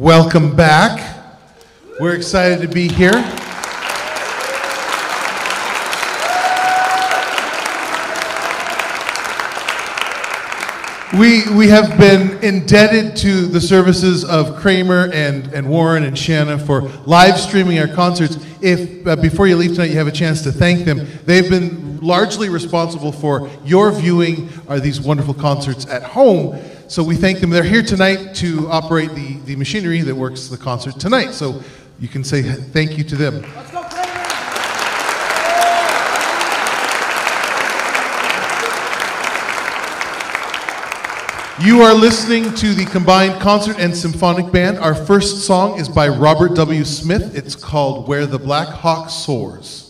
Welcome back. We're excited to be here. We, we have been indebted to the services of Kramer and, and Warren and Shanna for live streaming our concerts. If uh, before you leave tonight you have a chance to thank them, they've been largely responsible for your viewing are these wonderful concerts at home. So we thank them. They're here tonight to operate the, the machinery that works the concert tonight. So you can say thank you to them. You are listening to the combined concert and symphonic band. Our first song is by Robert W. Smith. It's called Where the Black Hawk Soars.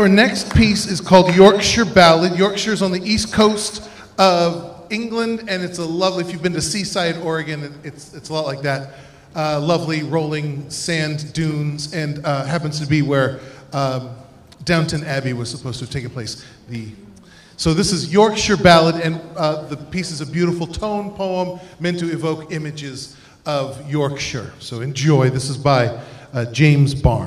Our next piece is called Yorkshire Ballad. Yorkshire's on the east coast of England, and it's a lovely. If you've been to Seaside, Oregon, it's it's a lot like that. Uh, lovely rolling sand dunes, and uh, happens to be where um, Downton Abbey was supposed to have taken place. The so this is Yorkshire Ballad, and uh, the piece is a beautiful tone poem meant to evoke images of Yorkshire. So enjoy. This is by uh, James Barnes.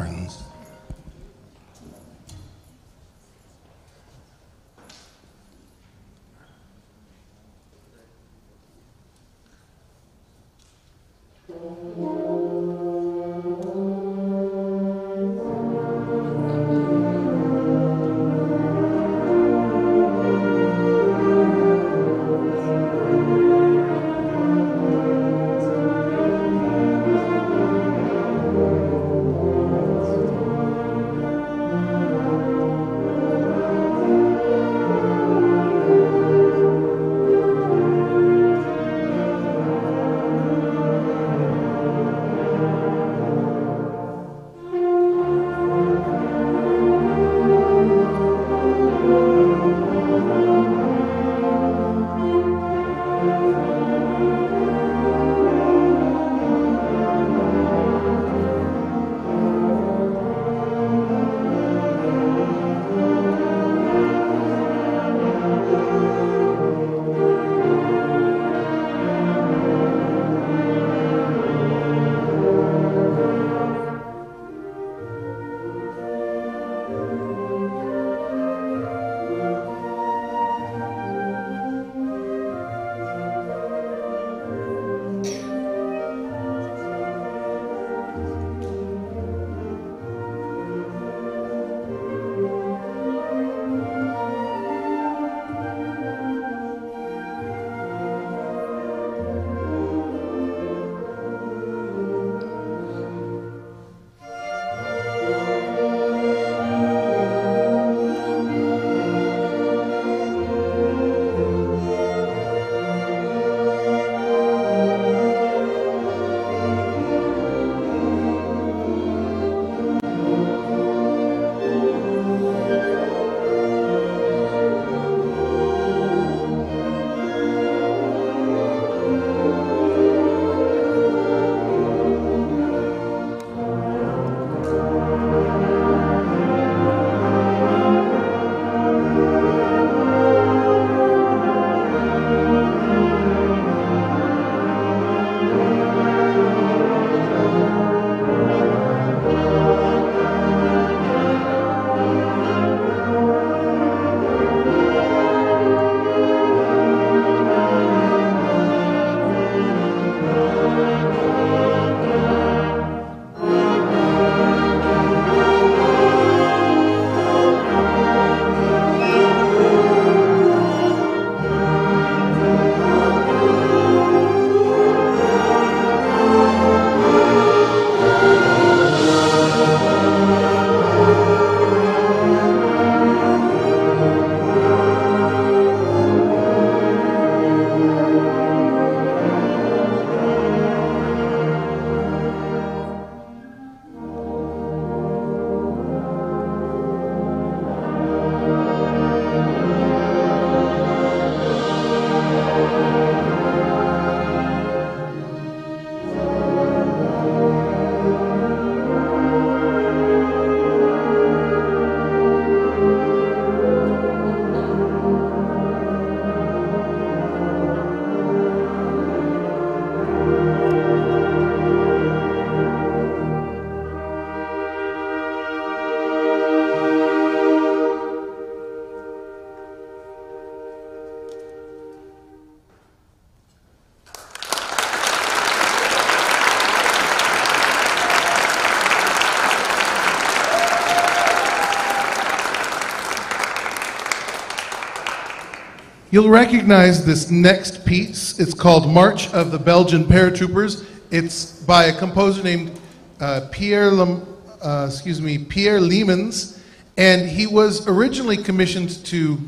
You'll recognize this next piece. It's called March of the Belgian Paratroopers. It's by a composer named uh, Pierre, Lem, uh, excuse me, Pierre Leemans, and he was originally commissioned to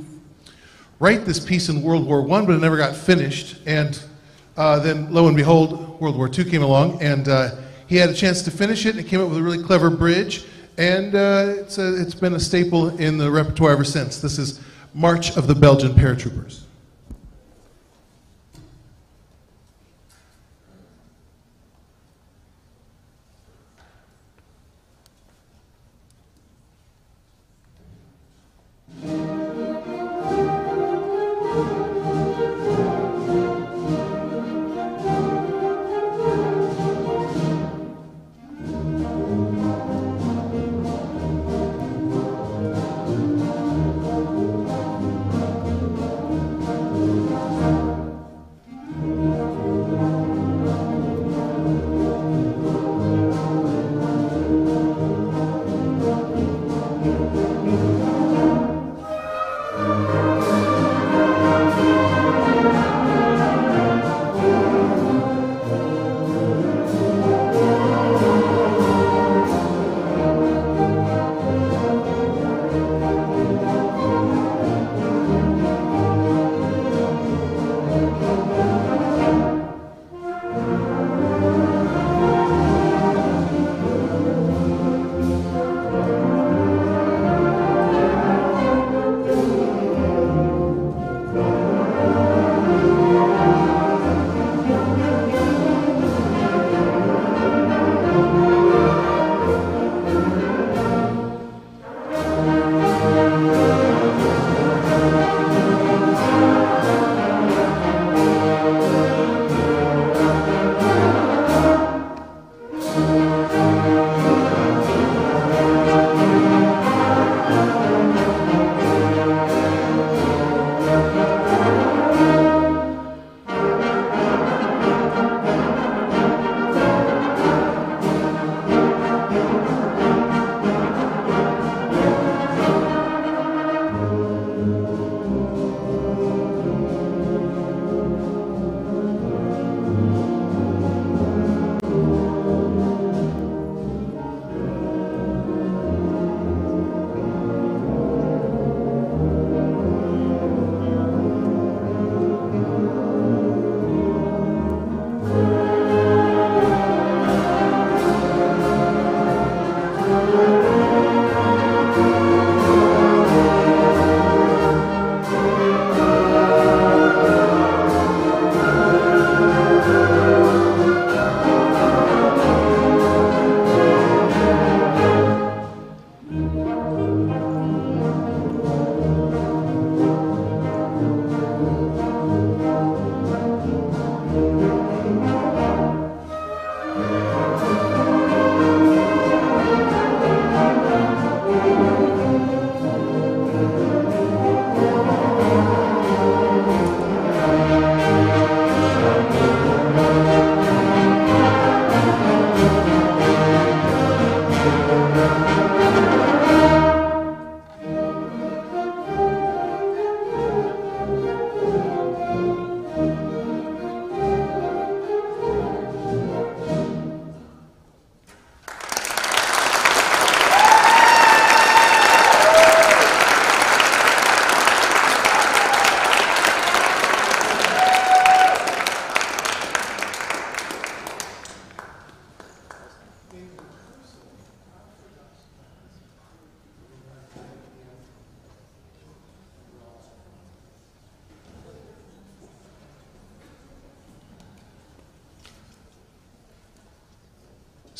write this piece in World War I, but it never got finished. And uh, then, lo and behold, World War II came along, and uh, he had a chance to finish it, and came up with a really clever bridge. and uh, it's, a, it's been a staple in the repertoire ever since. This is March of the Belgian Paratroopers.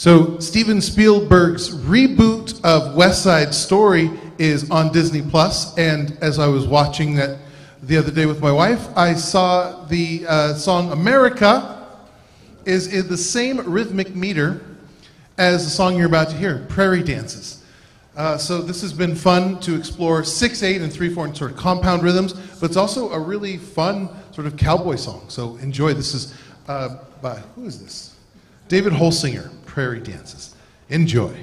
So Steven Spielberg's reboot of West Side Story is on Disney Plus, and as I was watching that the other day with my wife, I saw the uh, song "America" is in the same rhythmic meter as the song you're about to hear, "Prairie Dances." Uh, so this has been fun to explore six, eight, and three, four, and sort of compound rhythms, but it's also a really fun sort of cowboy song. So enjoy. This is uh, by who is this? David Holsinger prairie dances. Enjoy.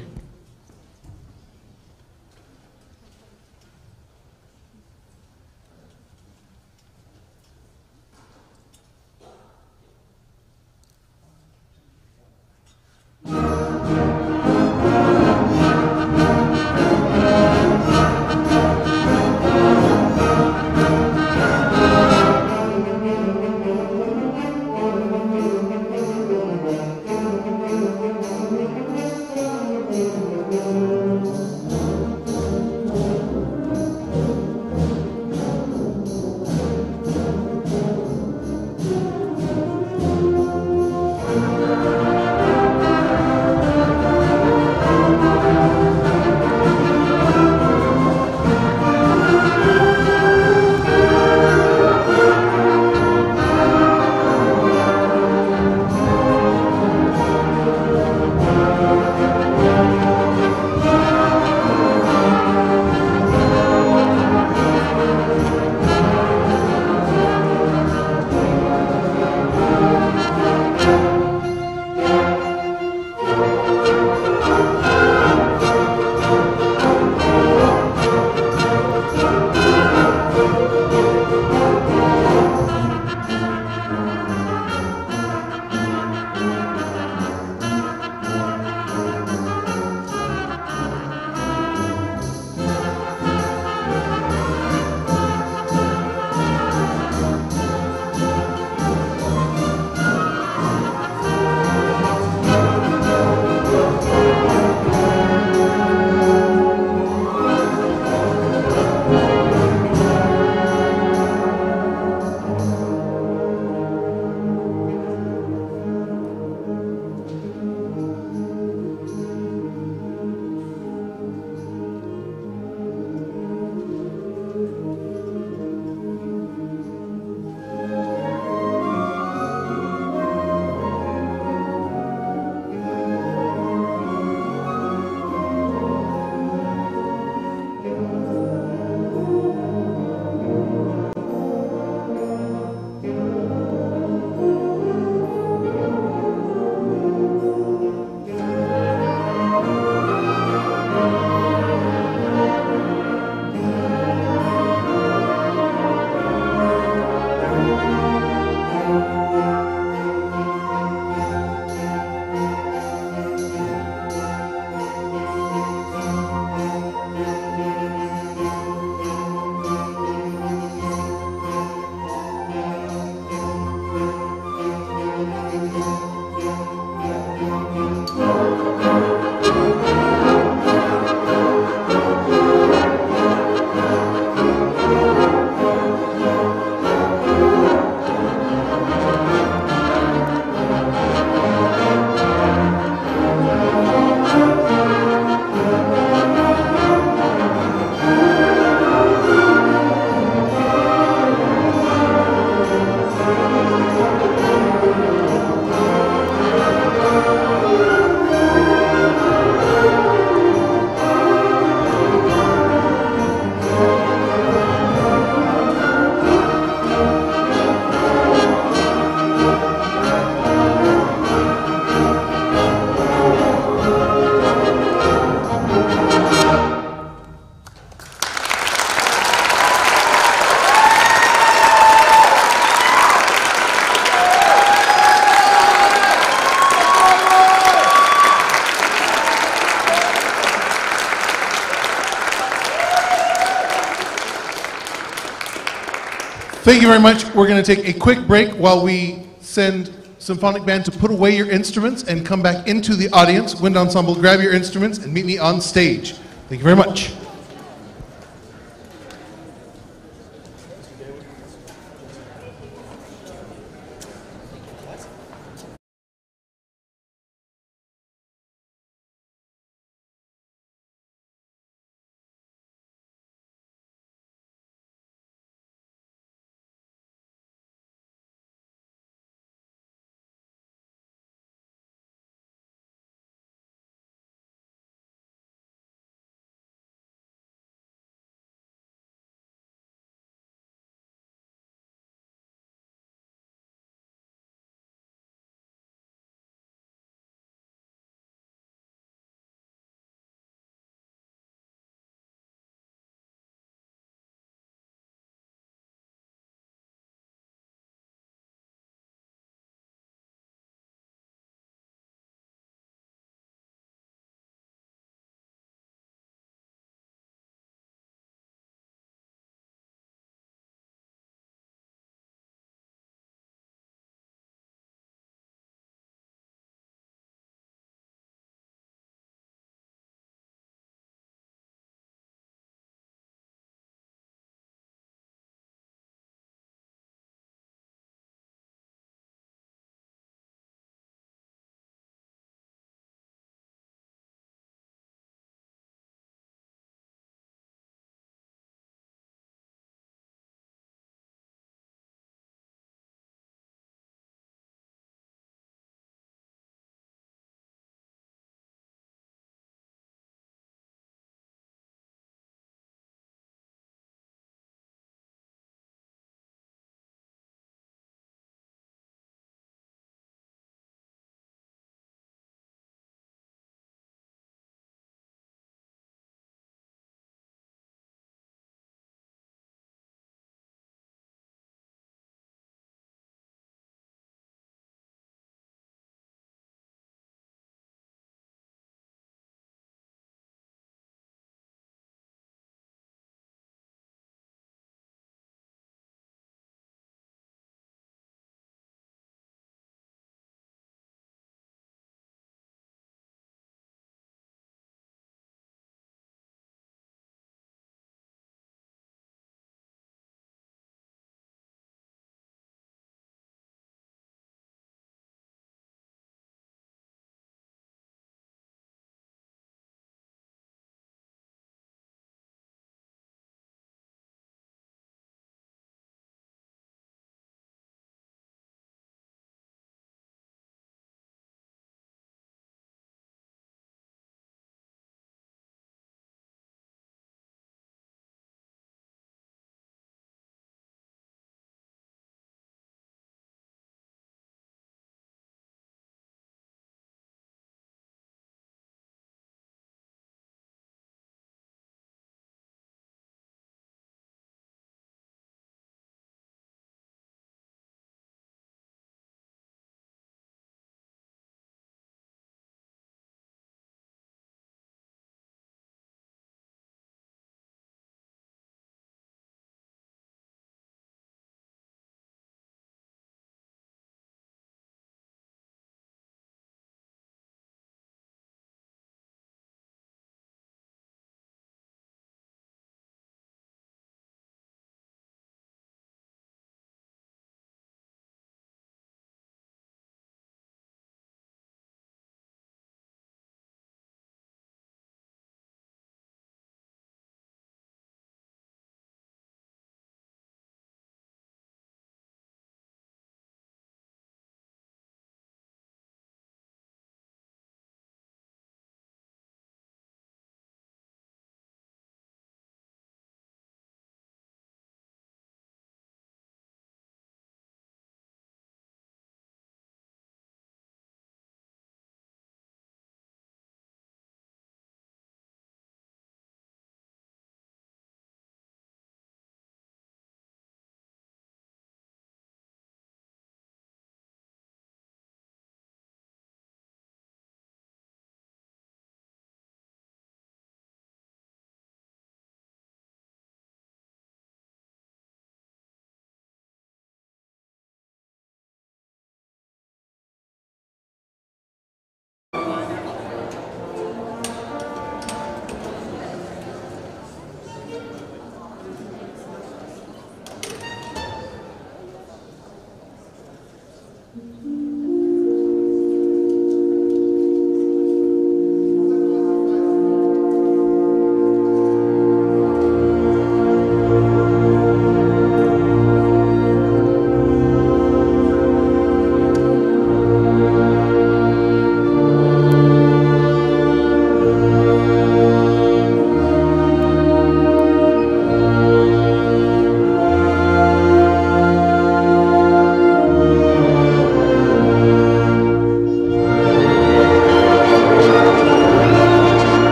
Thank you very much. We're going to take a quick break while we send symphonic band to put away your instruments and come back into the audience. Wind Ensemble, grab your instruments and meet me on stage. Thank you very much.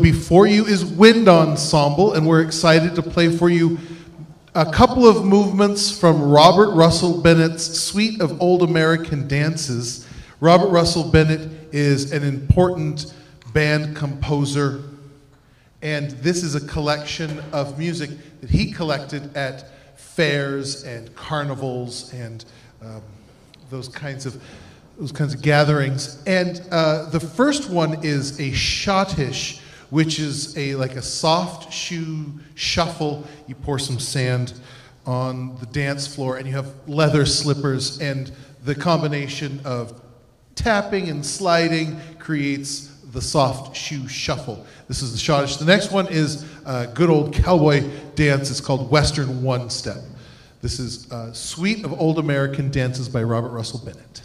Before you is Wind Ensemble, and we're excited to play for you a couple of movements from Robert Russell Bennett's Suite of Old American Dances. Robert Russell Bennett is an important band composer, and this is a collection of music that he collected at fairs and carnivals and um, those kinds of those kinds of gatherings. And uh, the first one is a schottische which is a like a soft shoe shuffle. You pour some sand on the dance floor, and you have leather slippers, and the combination of tapping and sliding creates the soft shoe shuffle. This is the Schottische. The next one is a good old cowboy dance. It's called Western One Step. This is a suite of old American dances by Robert Russell Bennett.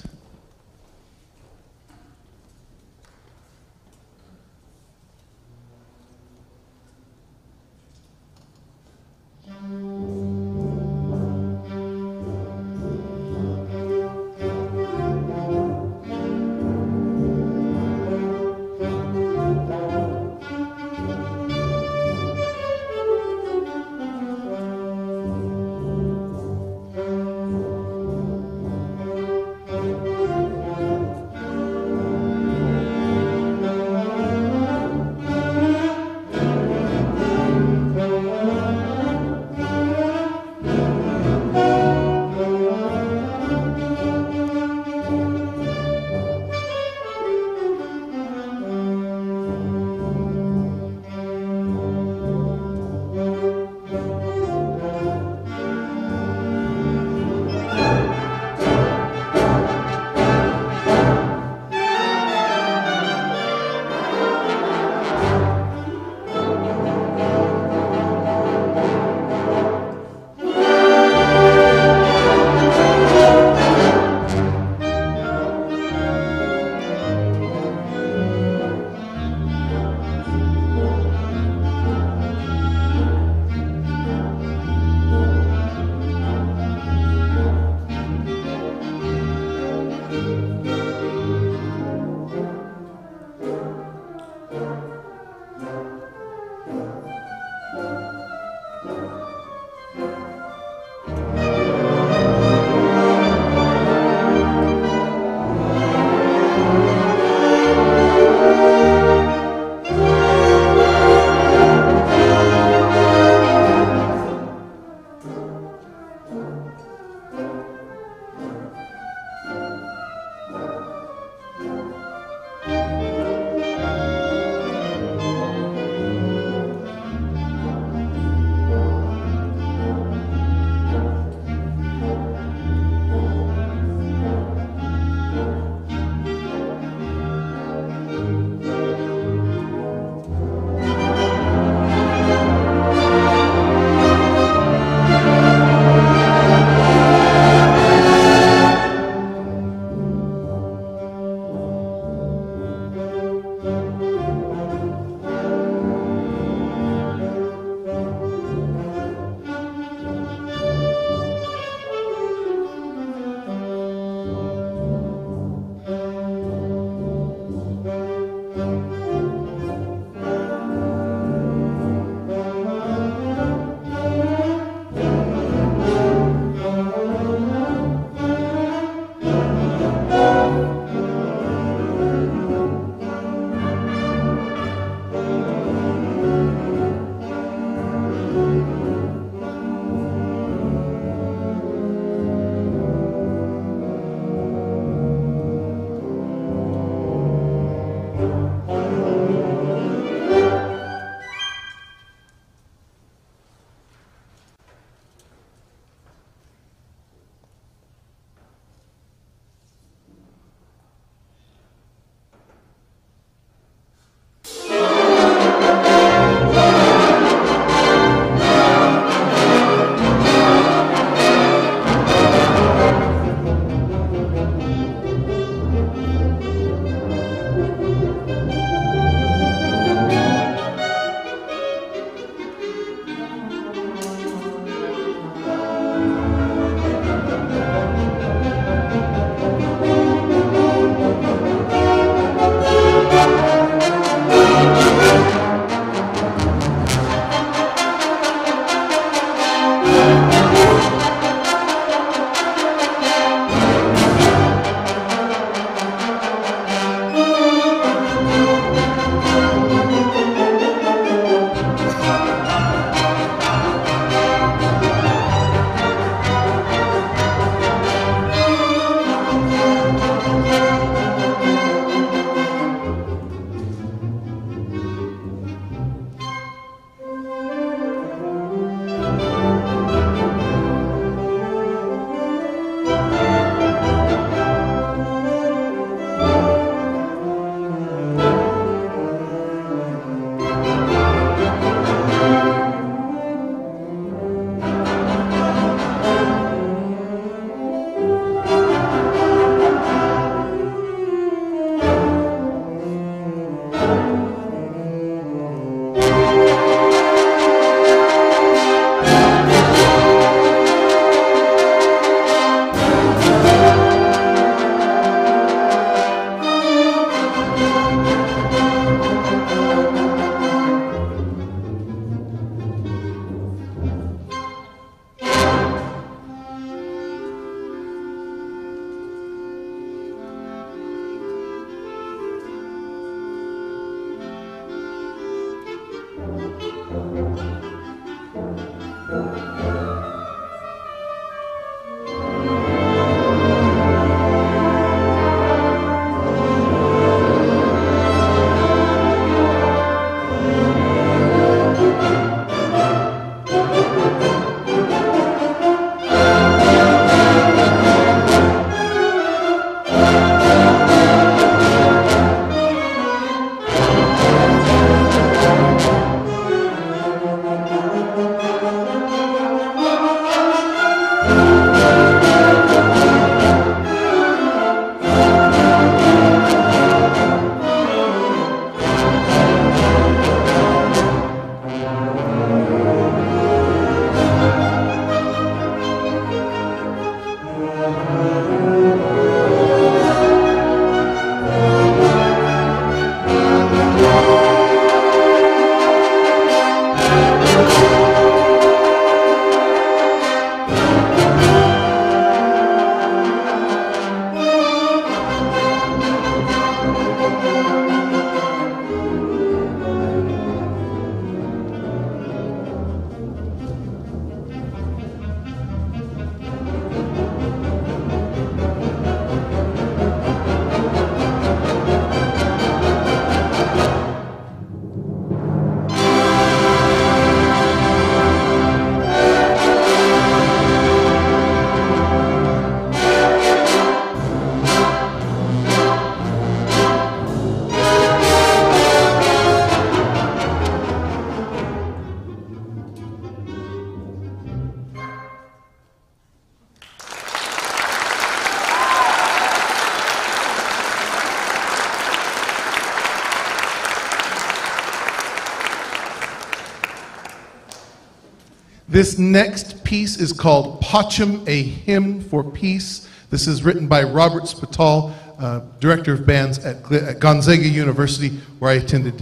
This next piece is called Pacem, a Hymn for Peace. This is written by Robert Spittal, uh, director of bands at, at Gonzaga University, where I attended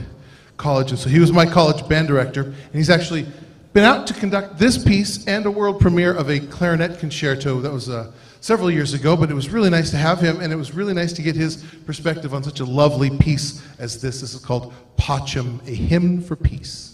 college. And so he was my college band director, and he's actually been out to conduct this piece and a world premiere of a clarinet concerto that was uh, several years ago, but it was really nice to have him, and it was really nice to get his perspective on such a lovely piece as this. This is called Pacem, a Hymn for Peace.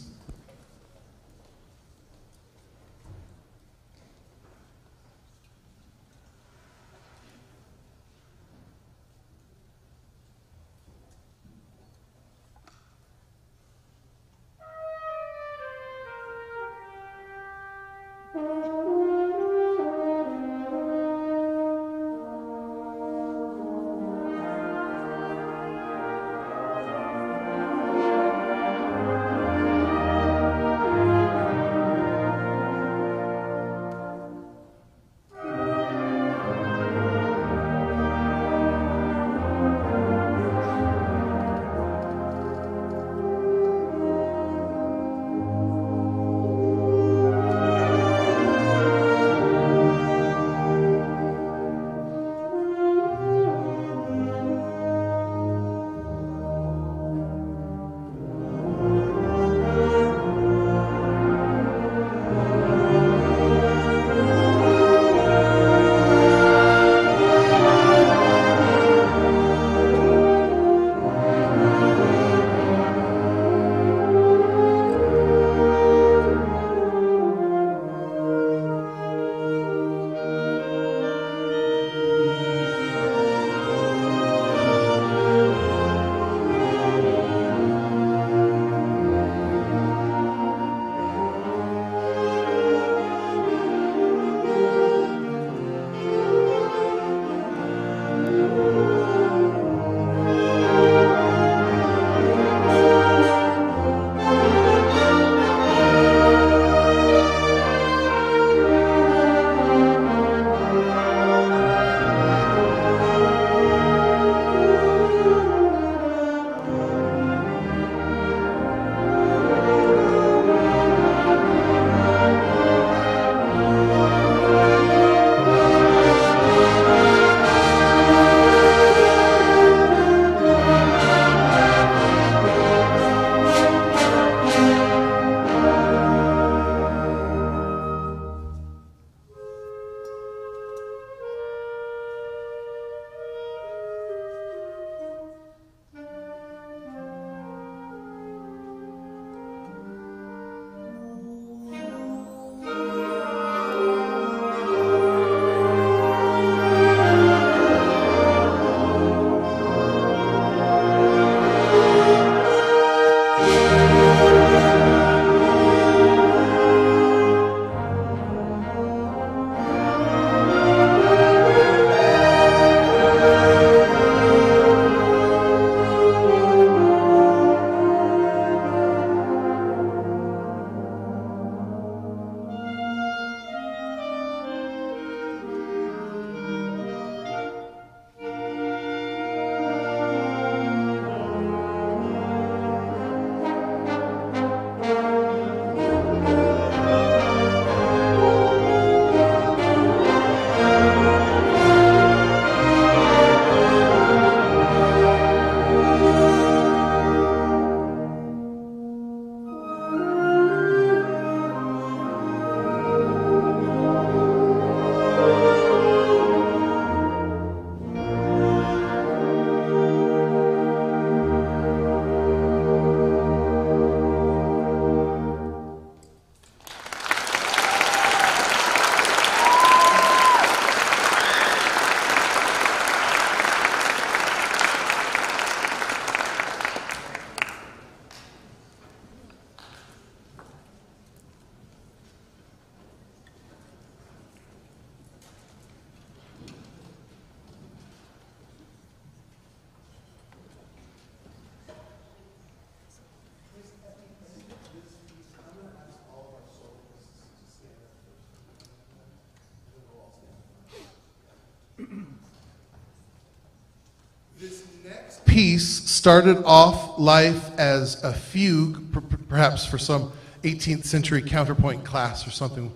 Piece started off life as a fugue, per- per- perhaps for some 18th century counterpoint class or something.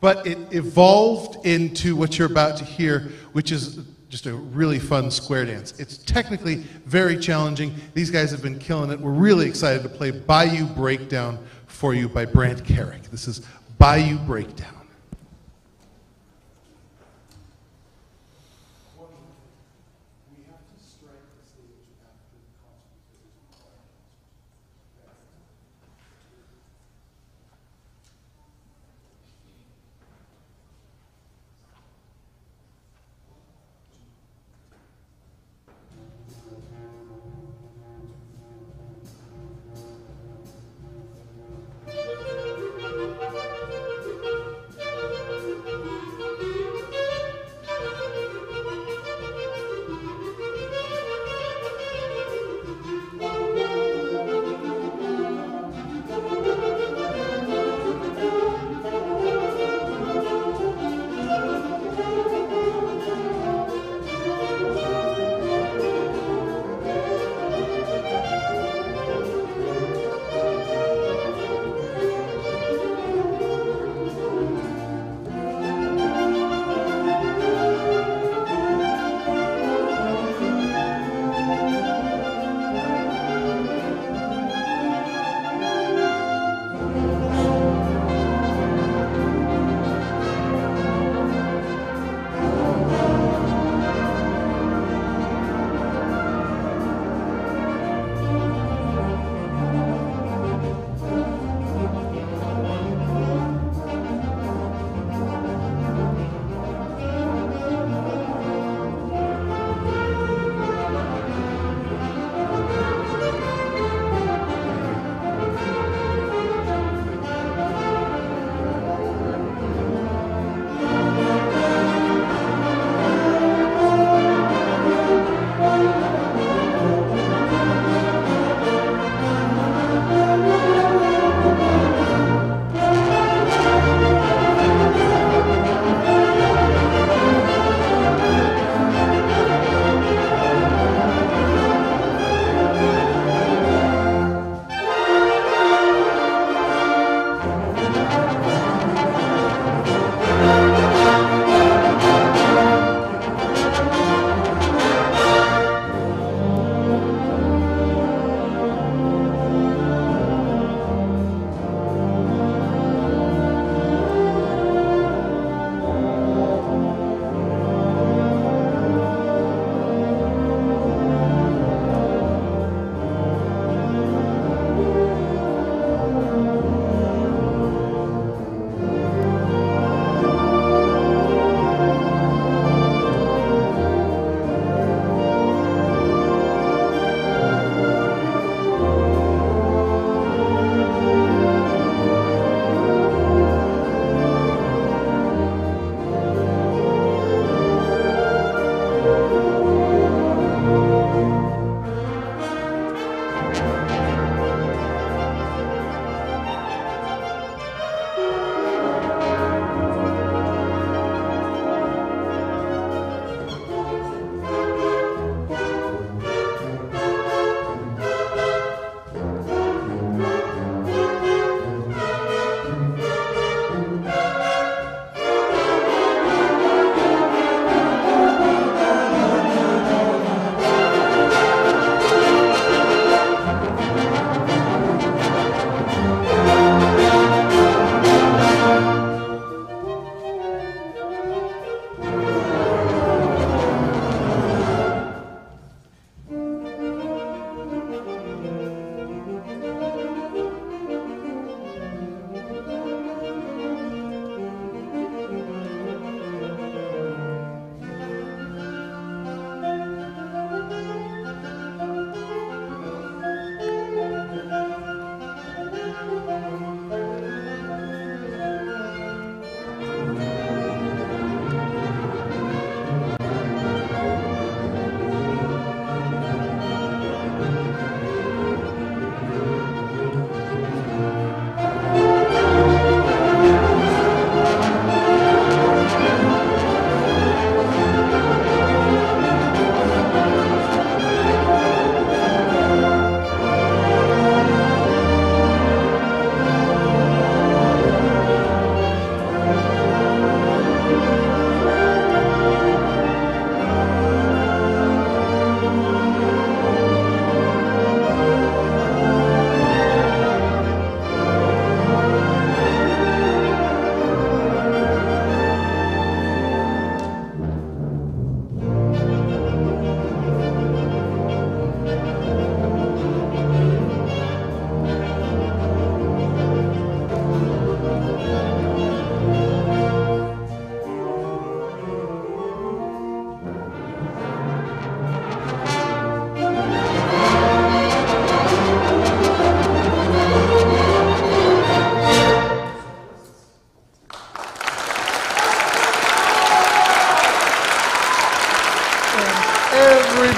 But it evolved into what you're about to hear, which is just a really fun square dance. It's technically very challenging. These guys have been killing it. We're really excited to play Bayou Breakdown for you by Brant Karrick. This is Bayou Breakdown.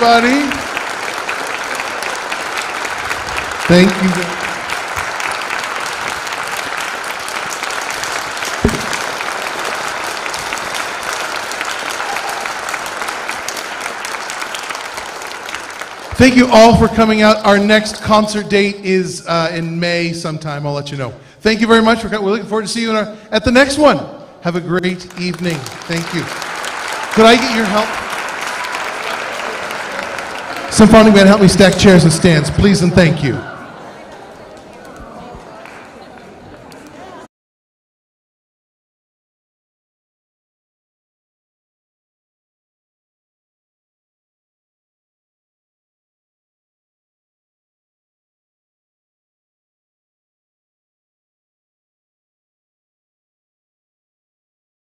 Everybody. Thank you. Thank you all for coming out. Our next concert date is uh, in May sometime. I'll let you know. Thank you very much. We're looking forward to see you our, at the next one. Have a great evening. Thank you. Could I get your help? Symphonic band, help me stack chairs and stands, please and thank you.